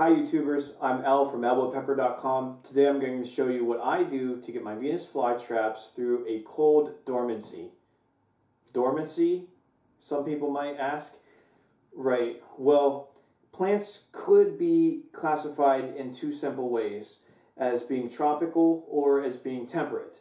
Hi YouTubers, I'm Al from albopepper.com. Today I'm going to show you what I do to get my Venus flytraps through a cold dormancy. Dormancy, some people might ask. Right, well, plants could be classified in two simple ways, as being tropical or as being temperate.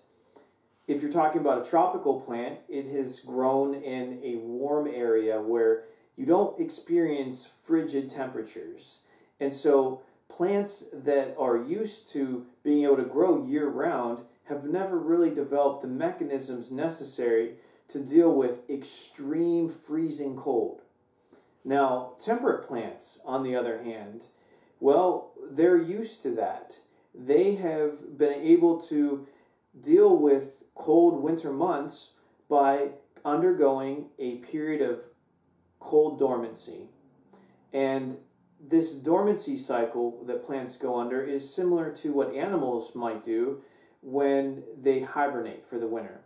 If you're talking about a tropical plant, it has grown in a warm area where you don't experience frigid temperatures. And so plants that are used to being able to grow year round have never really developed the mechanisms necessary to deal with extreme freezing cold. Now, temperate plants, on the other hand, well, they're used to that. They have been able to deal with cold winter months by undergoing a period of cold dormancy. And this dormancy cycle that plants go under is similar to what animals might do when they hibernate for the winter.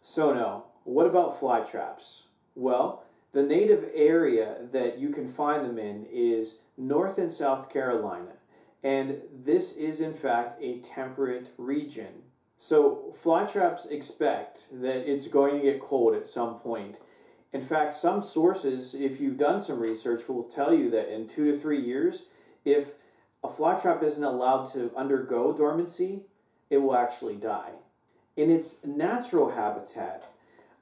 So, now, what about fly traps? Well, the native area that you can find them in is North and South Carolina, and this is in fact a temperate region. So, fly traps expect that it's going to get cold at some point in fact, some sources, if you've done some research, will tell you that in two to three years, if a flytrap isn't allowed to undergo dormancy, it will actually die. In its natural habitat,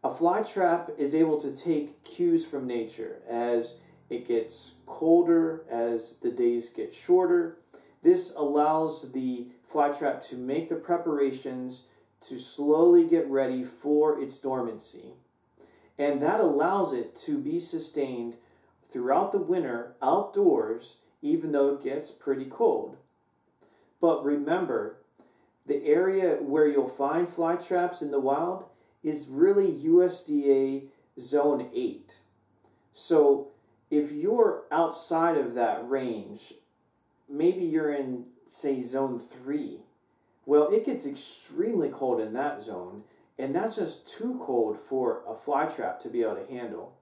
a flytrap is able to take cues from nature as it gets colder, as the days get shorter. This allows the flytrap to make the preparations to slowly get ready for its dormancy. And that allows it to be sustained throughout the winter outdoors, even though it gets pretty cold. But remember, the area where you'll find fly traps in the wild is really USDA Zone 8. So if you're outside of that range, maybe you're in, say, Zone 3. Well, it gets extremely cold in that zone, and that's just too cold for a fly trap to be able to handle.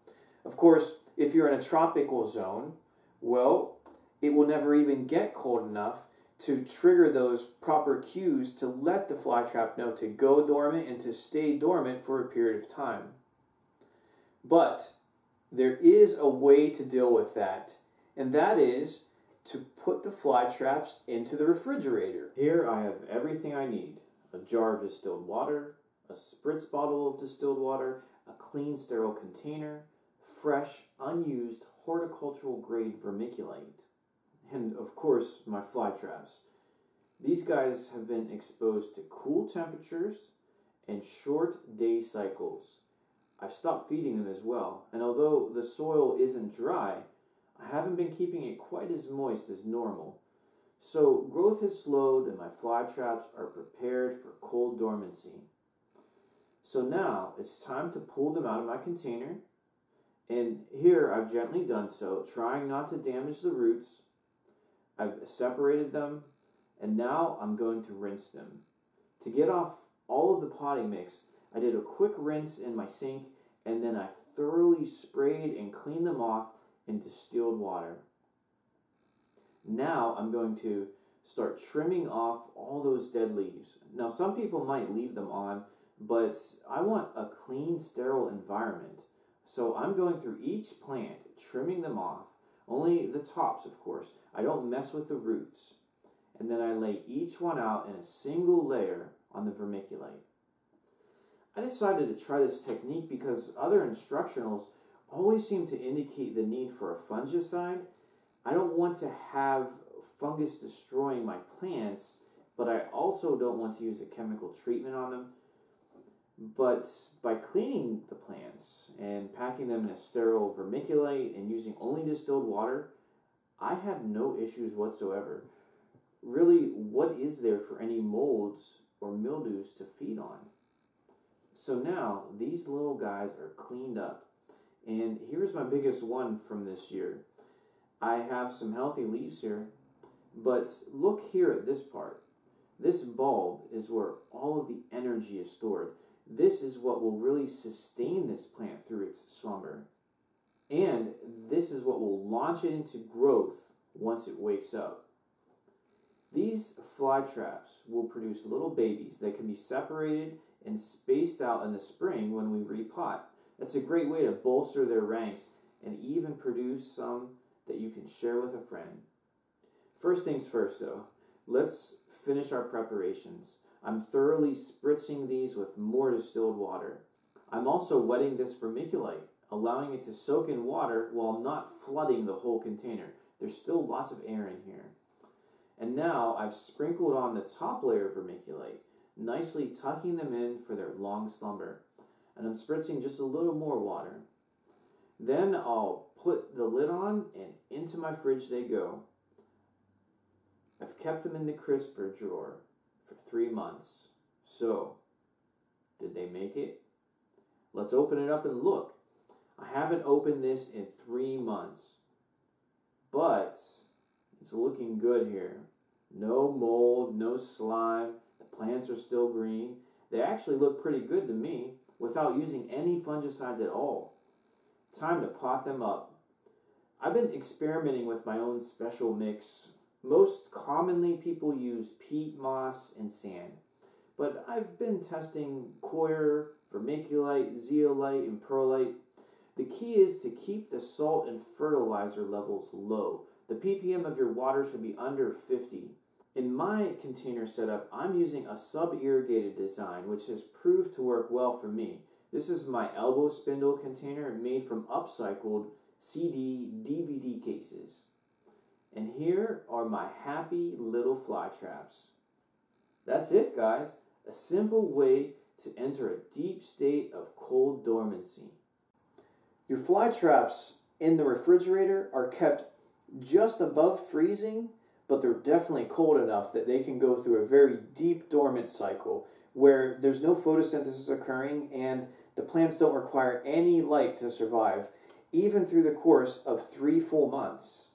Of course, if you're in a tropical zone, well, it will never even get cold enough to trigger those proper cues to let the fly trap know to go dormant and to stay dormant for a period of time. But there is a way to deal with that, and that is to put the fly traps into the refrigerator. Here I have everything I need a jar of distilled water, a spritz bottle of distilled water, a clean, sterile container, fresh, unused, horticultural grade vermiculite, and of course, my fly traps. These guys have been exposed to cool temperatures and short day cycles. I've stopped feeding them as well, and although the soil isn't dry, I haven't been keeping it quite as moist as normal. So growth has slowed and my fly traps are prepared for cold dormancy. So now it's time to pull them out of my container. And here I've gently done so, trying not to damage the roots. I've separated them, and now I'm going to rinse them. To get off all of the potting mix, I did a quick rinse in my sink, and then I thoroughly sprayed and cleaned them off in distilled water. Now I'm going to start trimming off all those dead leaves. Now some people might leave them on but I want a clean, sterile environment. So I'm going through each plant, trimming them off, only the tops, of course. I don't mess with the roots. And then I lay each one out in a single layer on the vermiculite. I decided to try this technique because other instructionals always seem to indicate the need for a fungicide. I don't want to have fungus destroying my plants, but I also don't want to use a chemical treatment on them but by cleaning the plants and packing them in a sterile vermiculite and using only distilled water, I have no issues whatsoever. Really, what is there for any molds or mildews to feed on? So now these little guys are cleaned up. And here's my biggest one from this year. I have some healthy leaves here, but look here at this part. This bulb is where all of the energy is stored. This is what will really sustain this plant through its slumber. And this is what will launch it into growth once it wakes up. These fly traps will produce little babies that can be separated and spaced out in the spring when we repot. That's a great way to bolster their ranks and even produce some that you can share with a friend. First things first, though, let's finish our preparations. I'm thoroughly spritzing these with more distilled water. I'm also wetting this vermiculite, allowing it to soak in water while not flooding the whole container. There's still lots of air in here. And now I've sprinkled on the top layer of vermiculite, nicely tucking them in for their long slumber. And I'm spritzing just a little more water. Then I'll put the lid on and into my fridge they go. I've kept them in the crisper drawer for three months. So, did they make it? Let's open it up and look. I haven't opened this in three months, but it's looking good here. No mold, no slime. The plants are still green. They actually look pretty good to me without using any fungicides at all. Time to pot them up. I've been experimenting with my own special mix. Most commonly, people use peat moss and sand, but I've been testing coir, vermiculite, zeolite, and perlite. The key is to keep the salt and fertilizer levels low. The ppm of your water should be under 50. In my container setup, I'm using a sub-irrigated design, which has proved to work well for me. This is my Albo spindle container made from upcycled CD DVD cases. And here are my happy little fly traps. That's it, guys. A simple way to enter a deep state of cold dormancy. Your fly traps in the refrigerator are kept just above freezing, but they're definitely cold enough that they can go through a very deep dormant cycle where there's no photosynthesis occurring and the plants don't require any light to survive, even through the course of three full months.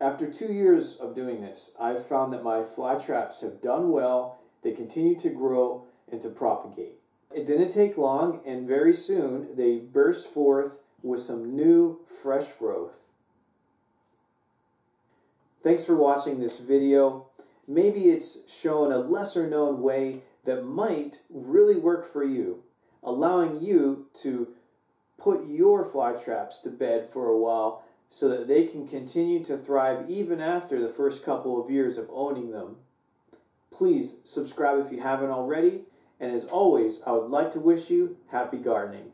After two years of doing this, I've found that my fly traps have done well, they continue to grow and to propagate. It didn't take long, and very soon they burst forth with some new, fresh growth. Thanks for watching this video. Maybe it's shown a lesser known way that might really work for you, allowing you to put your fly traps to bed for a while so that they can continue to thrive even after the first couple of years of owning them. Please subscribe if you haven't already, and as always, I would like to wish you happy gardening.